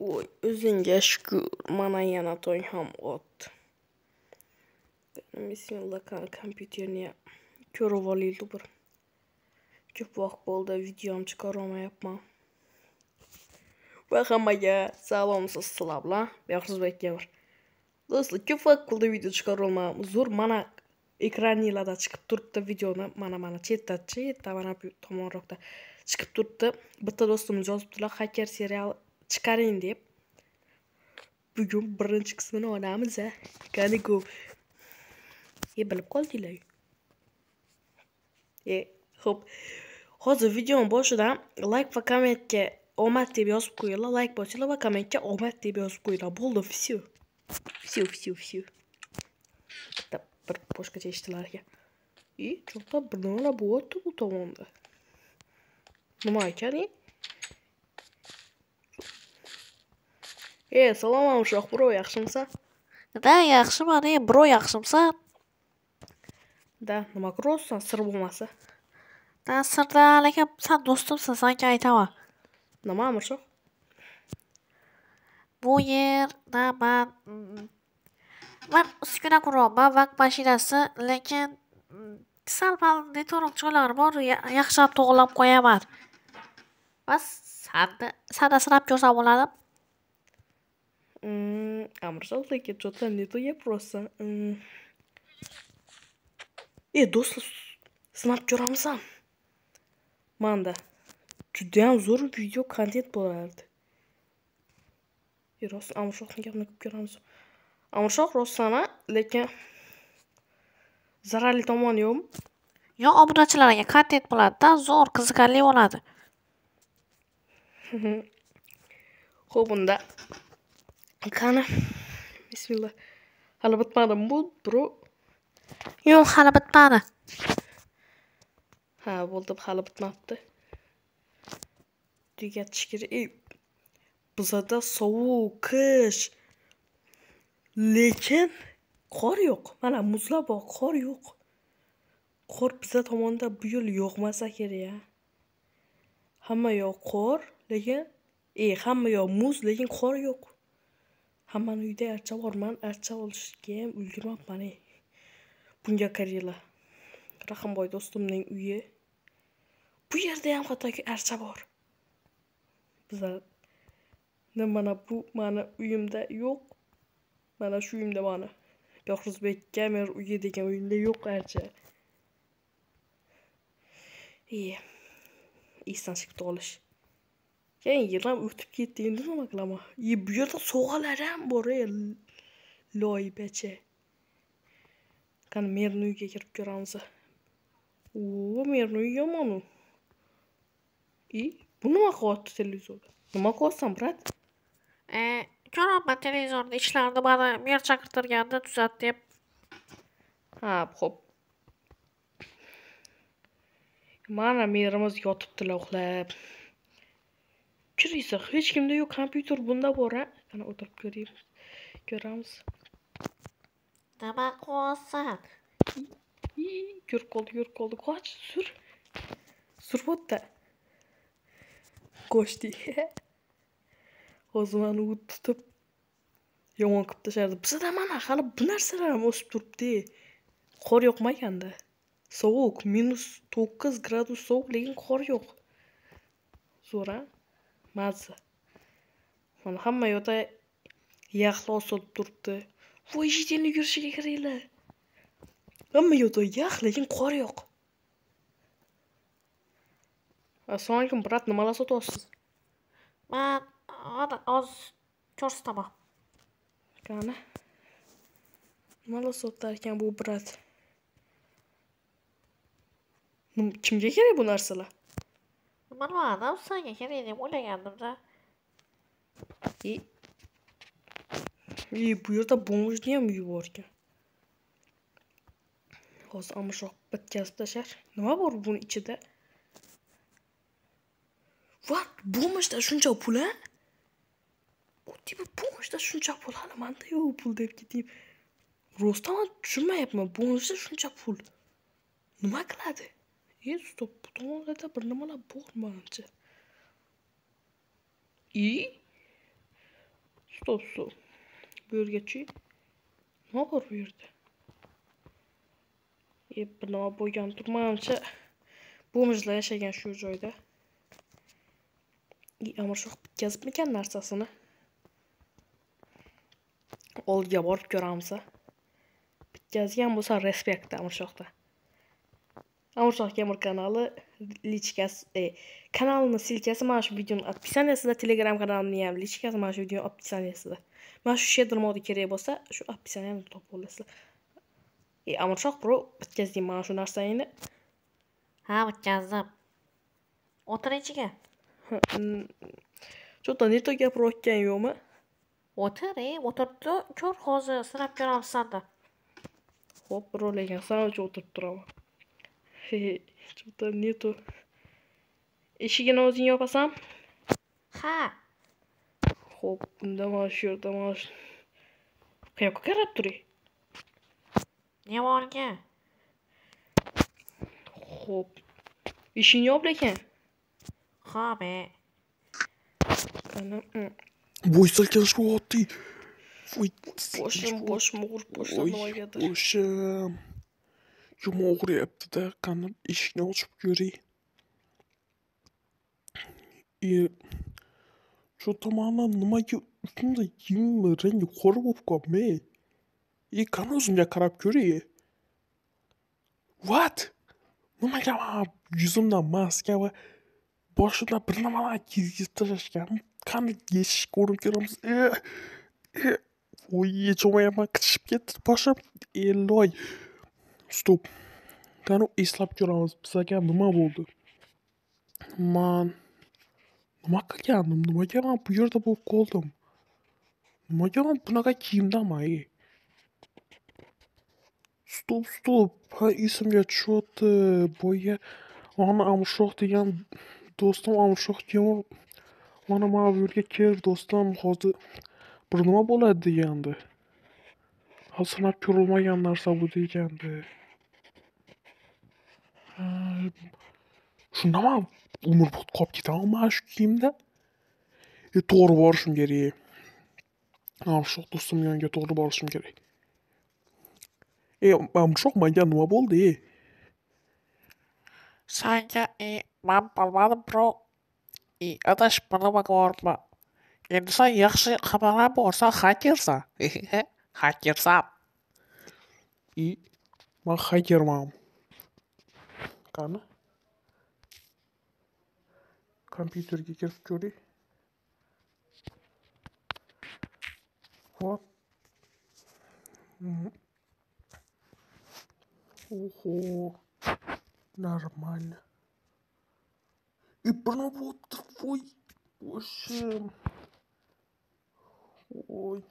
Ой, özünge şükür mana yana toyham ot. Benim bismillah kan kompüterine kör ovalıydı bir. Çok vakt boldu videom çıkarama yapma. Bakama ya, salamsız slavla, yaxşı beklemir. Do'stlar, ko'p vaqt video chiqara. Zo'r mana ekraninglarda chiqib turibdi videoni. Mana mana chetda, chetda mana bu tomonroqda chiqib turibdi. Bitta do'stimiz yozibdilar, hacker serial chiqaring deb. Bugun birinchi qismini olamiz a. Qani ko'p. E bilib qoldinglar. E, ho'p Hozir videoning boshidan like va kommentga omad deb yozib qo'yinglar, like bosinglar va kommentga omad deb yozib qo'yinglar. Bo'ldi, всё. Всё. Bitta bir boshqacha eshitilar ekan. E, cho'qqa bir nimalar bo'lyapti bu tomonda. Nima ekan? E, salom Amshoh bro, yaxshimisan? Da, yaxshiman, e, bro, yaxshimisan? Da, nima quribsan, sir bo'lmasa? Da, sirda lekin san do'stimsan, senga aytaman. Nima Amshoh? Bu yerda man man uskuna quryapman, vaqt mashinasi, lekin sal pal network joylari bor, yaxshilab to'g'irlab qo'yaman. Va sanni sanda sinab ko'rsam bo'ladi? Mm, lekin что-то не то я просто. E, do'stlar, sinab ko'ramizan? Manda judayam zo'r video kontent bo'lardi. Rost Amrshohning gapini ko'p ko'ramiz. Amrshoh rostsan, lekin zararli tomoni yo'qmi? Yo, obunachilarga kontent bo'ladi-da, zo'r, qiziqarli bo'ladi. Xo'p, unda qani. Bismillah. Hali bitmadimi bu, bro? Yo'q, hali bitmadi. Ha, bo'ldi, hali bitmabdi. Tugatish kerak. Bizada sovuq, qish. Lekin qor yo'q. Mana muzlab bor, qor yo'q. Qor bizda tomonda bu yil yog'masa kerak-a. Hamma yoq qor, lekin ey, hamma yoq muz, lekin qor yo'q. Hammani uyida archa bor, man archa olishga ham ulgurmabman ey. Bunga qaranglar. Rahimboy do'stimning uyi. Bu yerda ham hattoki archa bor. Bizlar mana bu mani uyimda yo'q. Mana shu uyimda mana Behruzbek Gamer uyi degan uyimda yo'q archa. E, esdan chiqibdi olish. Keyin yillar o'tib ketdi, endi nima qilaman? E, bu yerda sovg'alar ham bor, e, loyibacha. Qani merni uyiga kirib ko'ramiz. O, merni uyi yomon u. E, bu nima qilyapti televizorda? Nima qilyapsan, brat? E, ko'ryapman televizorda ishlarni mana mer chaqirtirganda tuzat deb. Ha, xo'p. Mana merimiz yotibdilar uxlab. Kirisa, hech kimda yo'q, kompyuter bunda bor, a? Qani o'tirib ko'raymiz. Ko'ramiz. Nima qilyapsan? Ko'rib qoldi, ko'rib qoldi. Qoch, sur. Sur bo'tda. Qochdi. Hozir mani u tutib yomon qilib tashlardi Bizda mana hali bu narsalar ham o'sib turibdi. Qor yoqmaganda. Sovuq, minus 9 gradus sovuq, lekin qor yo'q. Zo'r, a? Mazza. Mana hamma yoqda yaxlit osilib turibdi. Voy, yigitning yurishiga kiringlar Hamma yoqda yax, lekin qor yo'q. Assalomu alaykum, brat, nimalar sotyapsiz? Man ana hozir ko'rsataman. Qani? Nimalar sotar ekan bu brat? Nim- Kimga kerak bu narsalar? Bilmadim, senga kerak deb o'ylagandim-da. E, e bu yerda bumujni ham yuborgan. Hozir amushoq bitkazib tashlar. Nima bor buni ichida? What? Bumujda shuncha pul a? Bu tipi shuncha pul hali manda yo'q pul deb ketayim. rostdan tushunmayapman bonusda shuncha pul. Nima qiladi e stop bu tomonlarda bir nimalar bor manimcha i stop stop. Bu yergachi nima bor bu yerda e bir nima bo'lgan turmanimcha bo'mijlar yashagan shu joyda. Amirshok bitkazibmikan narsasini oldiga borib ko'ramiz bitkazgan bo'lsa respekt amirshokda amirshok gamir kanali lichkasi e, kanalini silkasi mana shu videoni описаниесida telegram kanalimni ham lichkasi mana shu video описаниесida mana shu modi kerak bo'lsa shu описаниeni topib olasizlar. E amirshok pro bitkazding mana shu narsangni. Ha bitkazdim. O'tir ichiga. Что-то не то gapirayotgan yo'qmi o'tir e o'tiribdi ko'r hozir sinab ko'ramiz sanda ho'p birov lekin san uchun o'tirib turaman. Что-то нету eshigini o'zing yopasan ha. Ho'p unda mana shu yerda mana shu qayoqqa qarab turing? Devorga ho'p eshikni yop lekin. Ho'p e qani voy silkashmayapti voy boshim boshim og'rib boshladi voy nimagadir boshim yomon og'riyaptida qani eshikni ochib ko'ray e shu tomondan nimaga shunday kiyimni rangi qora bo'lib qolibmi e qani o'zimga qarab ko'ray what? Nimaga man yuzimdan maska va boshimdan bir nimalar kiygizib tashlashgan qani eshikka urinib ko'ramiz e e voy yecholmayapman qichishib ketdi boshim eloy stop qani eslab ko'ramiz bizga nima bo'ldi man nima qilgandim nimaga man bu yerda bo'lib qoldim nimaga man bunaqa kiyimdaman ey stop stop ha esimga tushyapti boya mana amirshok degan do'stim amirshok temur mana mana bu yerga kel do'stim hozir bir nima bo'ladi degandi ha sanab ko'rilmagan narsa bu degandi shunda man umrbod qolib ketaman mana shu kiyimda e to'g'ri borishim kerak amirshok do'stimni yoniga to'g'ri borishim kerak e amirshok manga nima bo'ldi e Sanga e, man bilmadim bro. E, adashib bir nimaga boribman. Endi sen yaxshi xabarlar borsan xakersan. Xakersan. и man xakerman qani kompyuterga kirib ko'ray вот ого. Нормально. И прям Ой, боже. Ой.